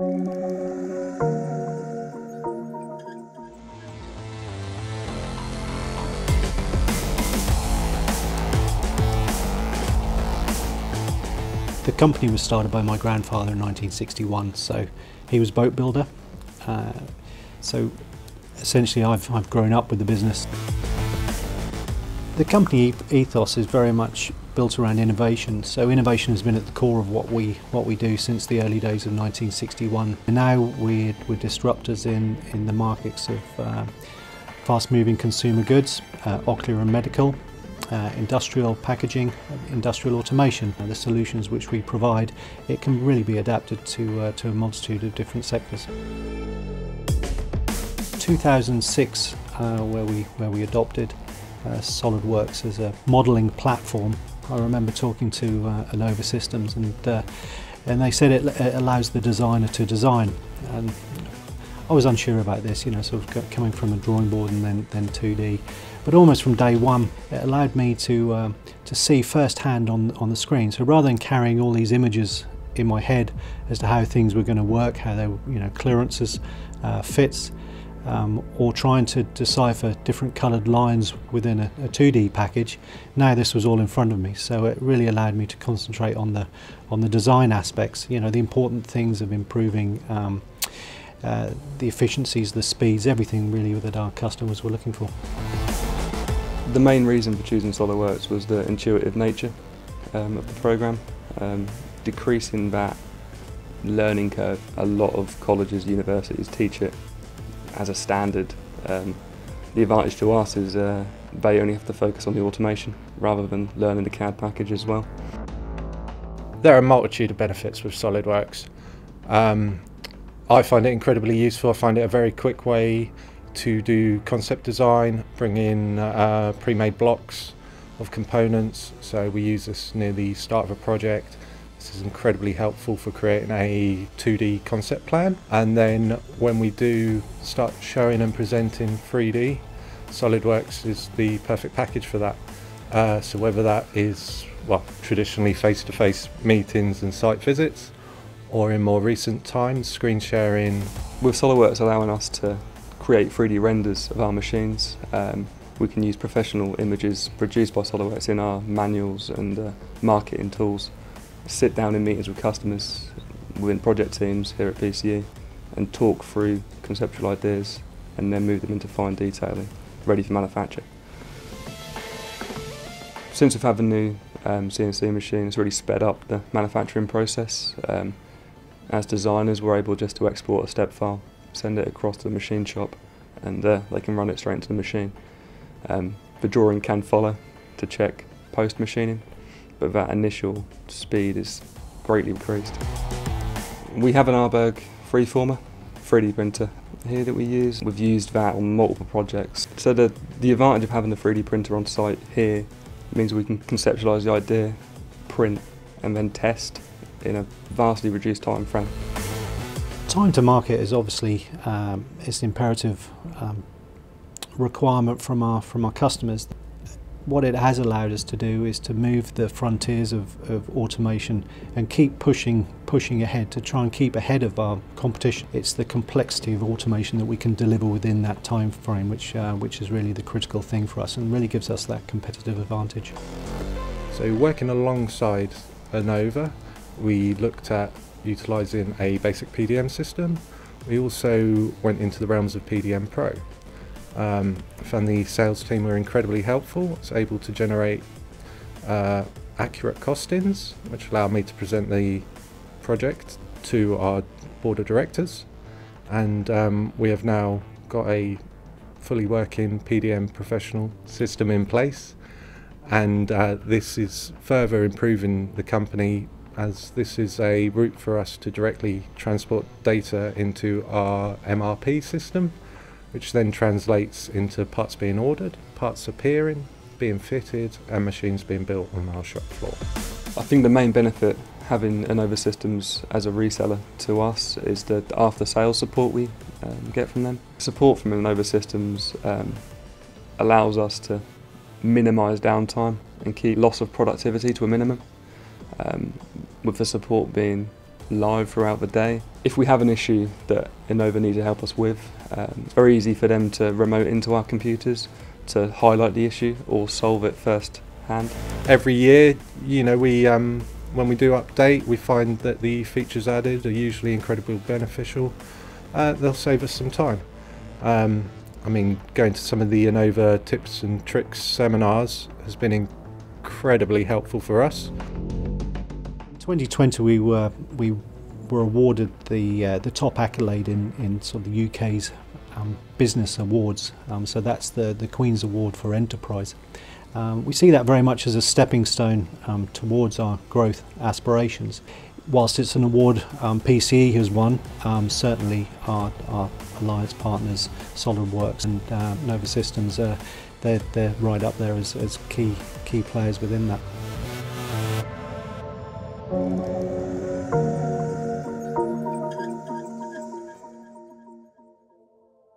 The company was started by my grandfather in 1961, so he was boat builder. Uh, so essentially I've, I've grown up with the business. The company ethos is very much built around innovation. So innovation has been at the core of what we what we do since the early days of 1961. And now we're, we're disruptors in, in the markets of uh, fast-moving consumer goods, uh, ocular and medical, uh, industrial packaging, industrial automation. The solutions which we provide, it can really be adapted to, uh, to a multitude of different sectors. 2006, uh, where, we, where we adopted uh, SolidWorks as a modelling platform, I remember talking to uh, Innova Systems and, uh, and they said it, it allows the designer to design. And I was unsure about this, you know, sort of coming from a drawing board and then, then 2D. But almost from day one, it allowed me to, um, to see firsthand on, on the screen. So rather than carrying all these images in my head as to how things were going to work, how they, you know, clearances, uh, fits, um, or trying to decipher different coloured lines within a, a, 2D package. Now this was all in front of me, so it really allowed me to concentrate on the on the design aspects. You know, the important things of improving um, uh, the efficiencies, the speeds, everything really that our customers were looking for. The main reason for choosing SolidWorks was the intuitive nature um, of the program, um, decreasing that learning curve. A lot of colleges, universities teach it as a standard. Um, the advantage to us is uh, they only have to focus on the automation rather than learning the CAD package as well. There are a multitude of benefits with SolidWorks. Um, I find it incredibly useful. I find it a very quick way to do concept design, bring in uh, pre-made blocks of components. So we use this near the start of a project this is incredibly helpful for creating a 2D concept plan. And then when we do start showing and presenting 3D, SolidWorks is the perfect package for that. Uh, so whether that is, well, traditionally face-to-face -face meetings and site visits, or in more recent times, screen sharing. With SolidWorks allowing us to create 3D renders of our machines, um, we can use professional images produced by SolidWorks in our manuals and uh, marketing tools sit down in meetings with customers within project teams here at PCE and talk through conceptual ideas and then move them into fine detailing, ready for manufacture. Since we've had the new um, CNC machine, it's really sped up the manufacturing process. Um, as designers, we're able just to export a step file, send it across to the machine shop, and uh, they can run it straight into the machine. Um, the drawing can follow to check post machining, but that initial speed is greatly increased. We have an Arburg freeformer 3D printer here that we use. We've used that on multiple projects. So the, the advantage of having the 3D printer on site here means we can conceptualise the idea, print and then test in a vastly reduced time frame. Time to market is obviously um, it's an imperative um, requirement from our from our customers what it has allowed us to do is to move the frontiers of, of automation and keep pushing pushing ahead to try and keep ahead of our competition. It's the complexity of automation that we can deliver within that time frame which uh, which is really the critical thing for us and really gives us that competitive advantage. So working alongside Innova we looked at utilising a basic PDM system. We also went into the realms of PDM Pro. Um, found the sales team were incredibly helpful. It's able to generate uh, accurate costings, which allowed me to present the project to our board of directors. And um, we have now got a fully working PDM professional system in place. And uh, this is further improving the company as this is a route for us to directly transport data into our MRP system which then translates into parts being ordered, parts appearing, being fitted, and machines being built on our shop floor. I think the main benefit having Innova Systems as a reseller to us is the after sales support we um, get from them. Support from Innova Systems um, allows us to minimise downtime and keep loss of productivity to a minimum, um, with the support being live throughout the day. If we have an issue that Innova need to help us with, um, it's very easy for them to remote into our computers to highlight the issue or solve it first hand. Every year, you know, we um, when we do update, we find that the features added are usually incredibly beneficial. Uh, they'll save us some time. Um, I mean, going to some of the Innova tips and tricks seminars has been incredibly helpful for us. In 2020, we were we were awarded the uh, the top accolade in, in sort of the UK's um, business awards. Um, so that's the the Queen's Award for Enterprise. Um, we see that very much as a stepping stone um, towards our growth aspirations. Whilst it's an award um, PCE has won, um, certainly our, our, alliance partners, SolidWorks and uh, Innova Systems, uh, they're, they're right up there as, as key key players within that. Amen.